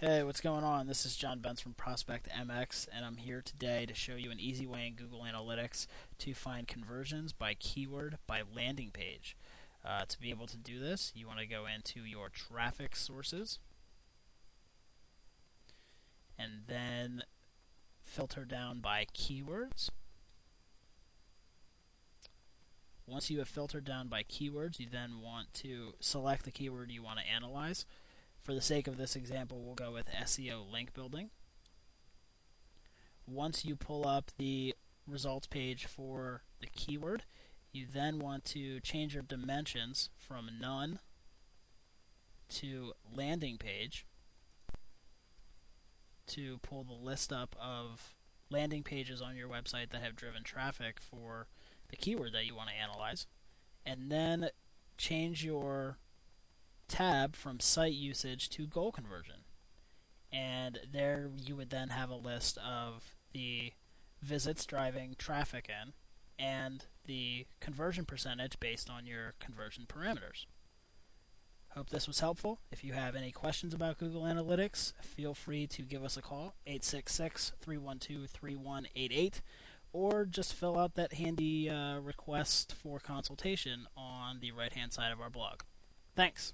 Hey, what's going on? This is John Bentz from Prospect MX, and I'm here today to show you an easy way in Google Analytics to find conversions by keyword by landing page. Uh, to be able to do this, you want to go into your traffic sources and then filter down by keywords. Once you have filtered down by keywords, you then want to select the keyword you want to analyze. For the sake of this example, we'll go with SEO link building. Once you pull up the results page for the keyword, you then want to change your dimensions from none to landing page to pull the list up of landing pages on your website that have driven traffic for the keyword that you want to analyze. And then change your tab from site usage to goal conversion. And there you would then have a list of the visits driving traffic in and the conversion percentage based on your conversion parameters. Hope this was helpful. If you have any questions about Google Analytics, feel free to give us a call, 866 312 3188, or just fill out that handy uh, request for consultation on the right hand side of our blog. Thanks.